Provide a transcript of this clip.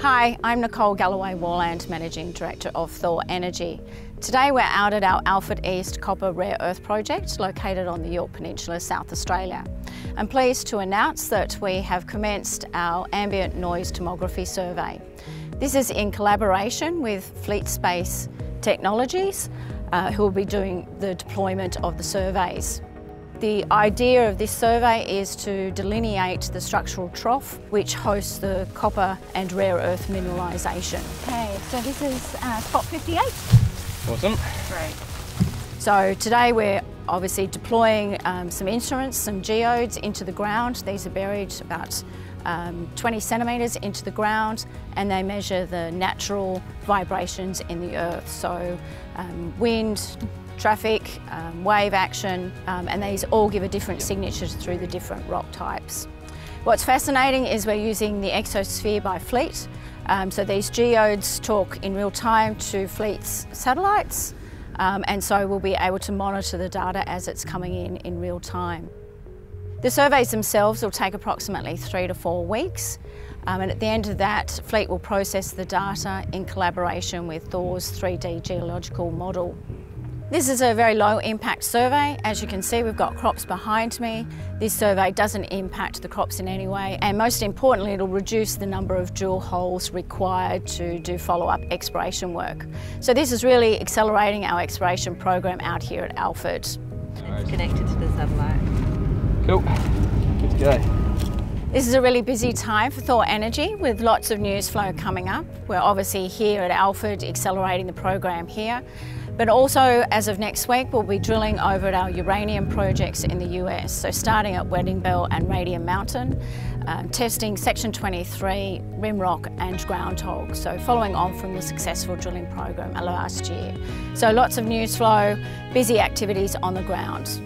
Hi, I'm Nicole Galloway Warland, Managing Director of Thor Energy. Today we're out at our Alford East Copper Rare Earth Project located on the Yorke Peninsula, South Australia. I'm pleased to announce that we have commenced our ambient noise tomography survey. This is in collaboration with Fleet Space Technologies uh, who will be doing the deployment of the surveys. The idea of this survey is to delineate the structural trough which hosts the copper and rare earth mineralisation. Okay, so this is uh, spot 58. Awesome. Great. So today we're obviously deploying um, some instruments, some geodes into the ground. These are buried about um, 20 centimetres into the ground and they measure the natural vibrations in the earth. So um, wind, traffic, um, wave action, um, and these all give a different signature through the different rock types. What's fascinating is we're using the Exosphere by Fleet. Um, so these geodes talk in real time to Fleet's satellites, um, and so we'll be able to monitor the data as it's coming in in real time. The surveys themselves will take approximately three to four weeks. Um, and at the end of that, Fleet will process the data in collaboration with Thor's 3D geological model. This is a very low impact survey. As you can see, we've got crops behind me. This survey doesn't impact the crops in any way. And most importantly, it'll reduce the number of drill holes required to do follow-up exploration work. So this is really accelerating our exploration program out here at Alford. It's connected to the satellite. Cool. Good to go. This is a really busy time for Thor Energy with lots of news flow coming up. We're obviously here at Alford accelerating the program here. But also, as of next week, we'll be drilling over at our uranium projects in the US. So starting at Wedding Bell and Radium Mountain, um, testing Section 23, Rimrock and Groundhog. So following on from the successful drilling program last year. So lots of news flow, busy activities on the ground.